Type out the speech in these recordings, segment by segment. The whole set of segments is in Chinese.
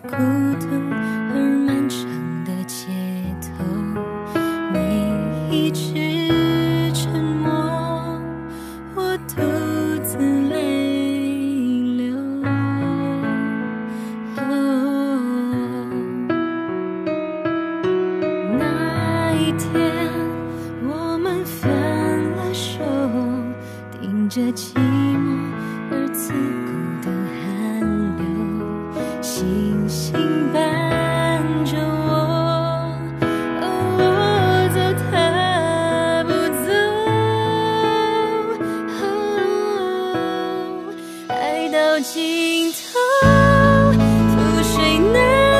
孤独而漫长的街头你一直沉默我独自泪流。那一天我们分了手顶着心伴着我哦我走他不走哦爱到尽头覆水难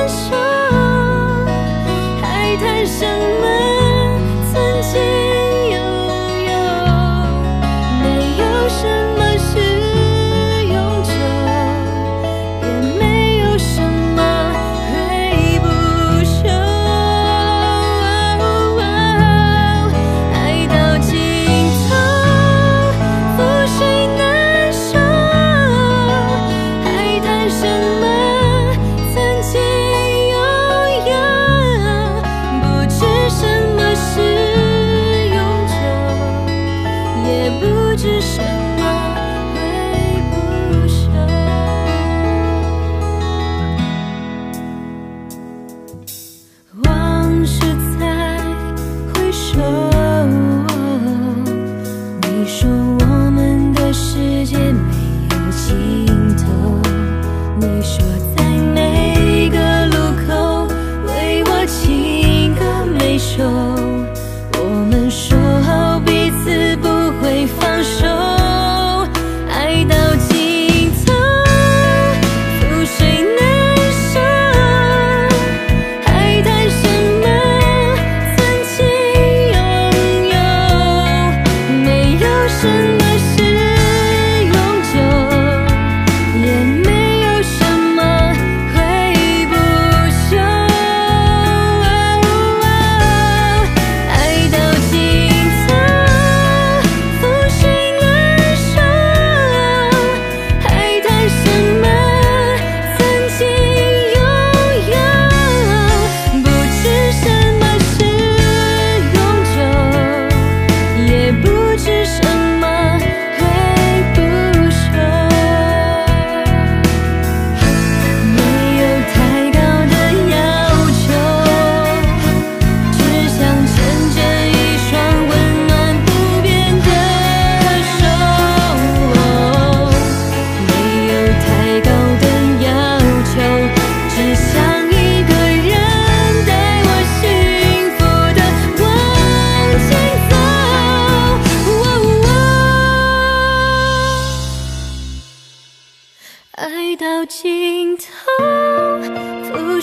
收还谈什么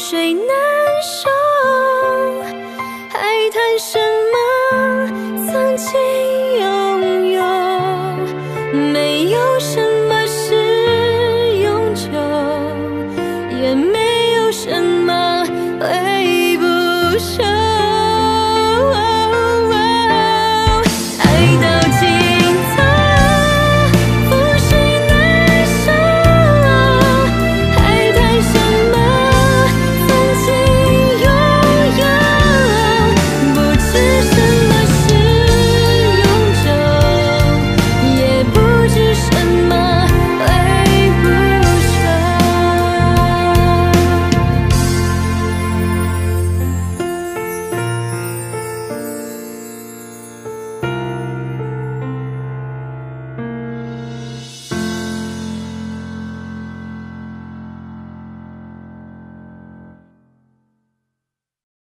水难收，海滩深。